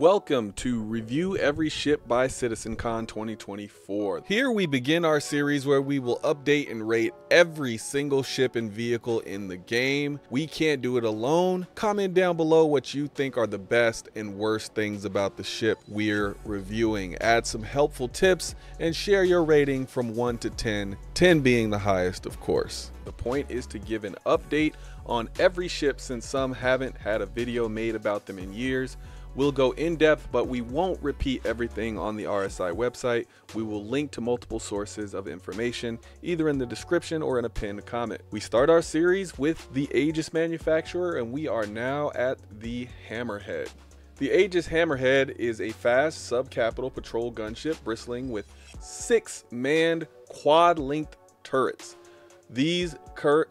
Welcome to Review Every Ship by CitizenCon 2024. Here we begin our series where we will update and rate every single ship and vehicle in the game. We can't do it alone. Comment down below what you think are the best and worst things about the ship we're reviewing. Add some helpful tips and share your rating from 1 to 10, 10 being the highest, of course. The point is to give an update on every ship since some haven't had a video made about them in years. We'll go in depth, but we won't repeat everything on the RSI website. We will link to multiple sources of information, either in the description or in a pinned comment. We start our series with the Aegis manufacturer, and we are now at the Hammerhead. The Aegis Hammerhead is a fast sub-capital patrol gunship bristling with six manned quad-linked turrets. These,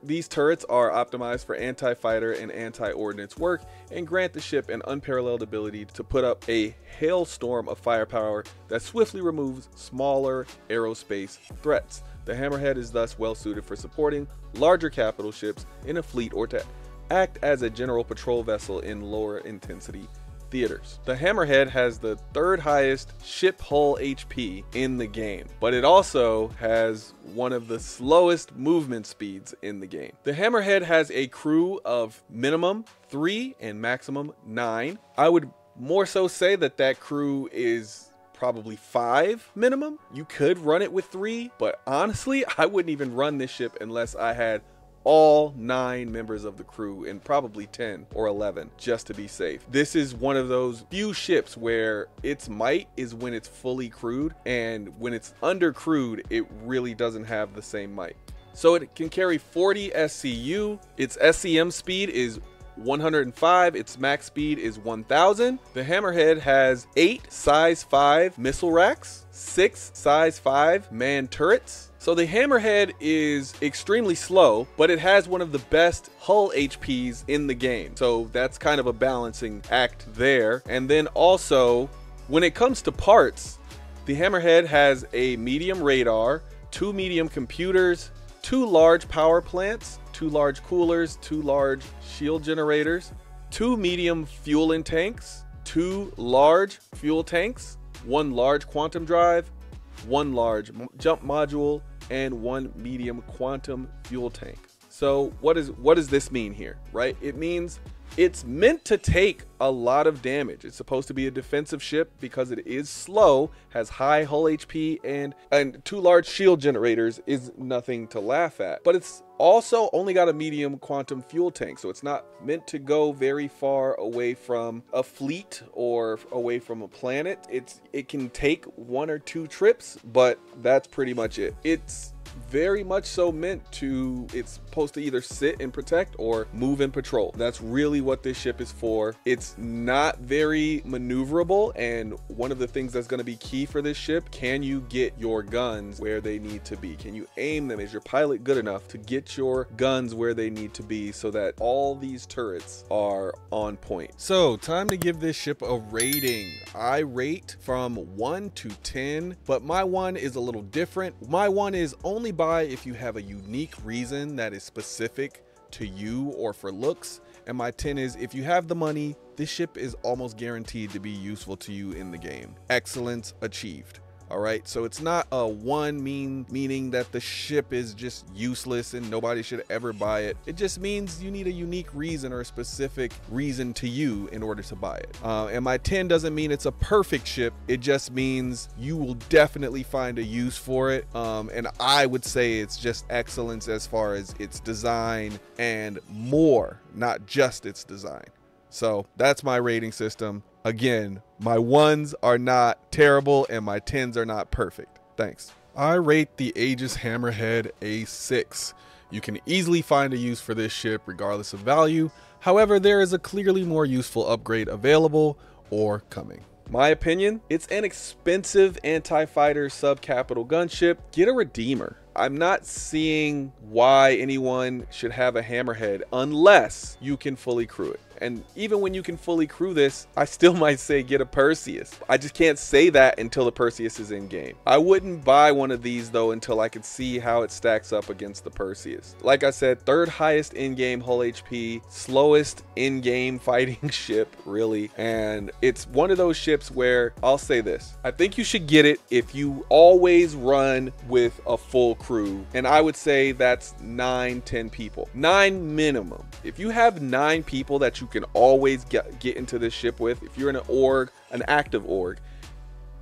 these turrets are optimized for anti-fighter and anti-ordnance work and grant the ship an unparalleled ability to put up a hailstorm of firepower that swiftly removes smaller aerospace threats. The Hammerhead is thus well suited for supporting larger capital ships in a fleet or to act as a general patrol vessel in lower intensity theaters. The Hammerhead has the third highest ship hull HP in the game, but it also has one of the slowest movement speeds in the game. The Hammerhead has a crew of minimum three and maximum nine. I would more so say that that crew is probably five minimum. You could run it with three, but honestly, I wouldn't even run this ship unless I had all nine members of the crew and probably 10 or 11 just to be safe. This is one of those few ships where its might is when it's fully crewed and when it's under crewed, it really doesn't have the same might. So it can carry 40 SCU. Its SCM speed is 105, its max speed is 1000. The Hammerhead has 8 size 5 missile racks, 6 size 5 man turrets, so the Hammerhead is extremely slow, but it has one of the best hull HPs in the game. So that's kind of a balancing act there. And then also, when it comes to parts, the Hammerhead has a medium radar, two medium computers, two large power plants, two large coolers, two large shield generators, two medium fueling tanks, two large fuel tanks, one large quantum drive, one large jump module, and one medium quantum fuel tank. So what is what does this mean here, right? It means it's meant to take a lot of damage. It's supposed to be a defensive ship because it is slow, has high hull HP, and and two large shield generators is nothing to laugh at. But it's also only got a medium quantum fuel tank, so it's not meant to go very far away from a fleet or away from a planet. It's it can take one or two trips, but that's pretty much it. It's very much so meant to it's supposed to either sit and protect or move and patrol. That's really what this ship is for. It's not very maneuverable and one of the things that's going to be key for this ship can you get your guns where they need to be? Can you aim them? Is your pilot good enough to get your guns where they need to be so that all these turrets are on point? So time to give this ship a rating. I rate from 1 to 10 but my one is a little different. My one is only buy if you have a unique reason that is specific to you or for looks. And my 10 is if you have the money, this ship is almost guaranteed to be useful to you in the game. Excellence achieved. All right, so it's not a one mean meaning that the ship is just useless and nobody should ever buy it. It just means you need a unique reason or a specific reason to you in order to buy it. Uh, and my 10 doesn't mean it's a perfect ship. It just means you will definitely find a use for it. Um, and I would say it's just excellence as far as its design and more, not just its design. So that's my rating system. Again, my ones are not terrible and my tens are not perfect. Thanks. I rate the Aegis Hammerhead a 6. You can easily find a use for this ship regardless of value. However, there is a clearly more useful upgrade available or coming. My opinion, it's an expensive anti-fighter sub-capital gunship. Get a Redeemer. I'm not seeing why anyone should have a Hammerhead unless you can fully crew it. And even when you can fully crew this, I still might say get a Perseus. I just can't say that until the Perseus is in game. I wouldn't buy one of these though until I could see how it stacks up against the Perseus. Like I said, third highest in-game hull HP, slowest in-game fighting ship, really. And it's one of those ships where I'll say this. I think you should get it if you always run with a full crew. And I would say that's nine, 10 people. Nine minimum. If you have nine people that you can always get, get into this ship with, if you're in an org, an active org,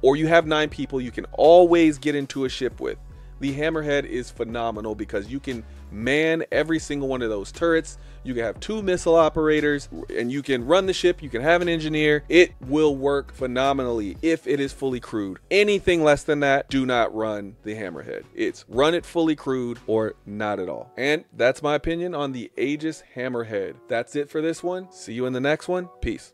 or you have nine people you can always get into a ship with, the Hammerhead is phenomenal because you can man every single one of those turrets. You can have two missile operators and you can run the ship. You can have an engineer. It will work phenomenally if it is fully crewed. Anything less than that, do not run the Hammerhead. It's run it fully crewed or not at all. And that's my opinion on the Aegis Hammerhead. That's it for this one. See you in the next one. Peace.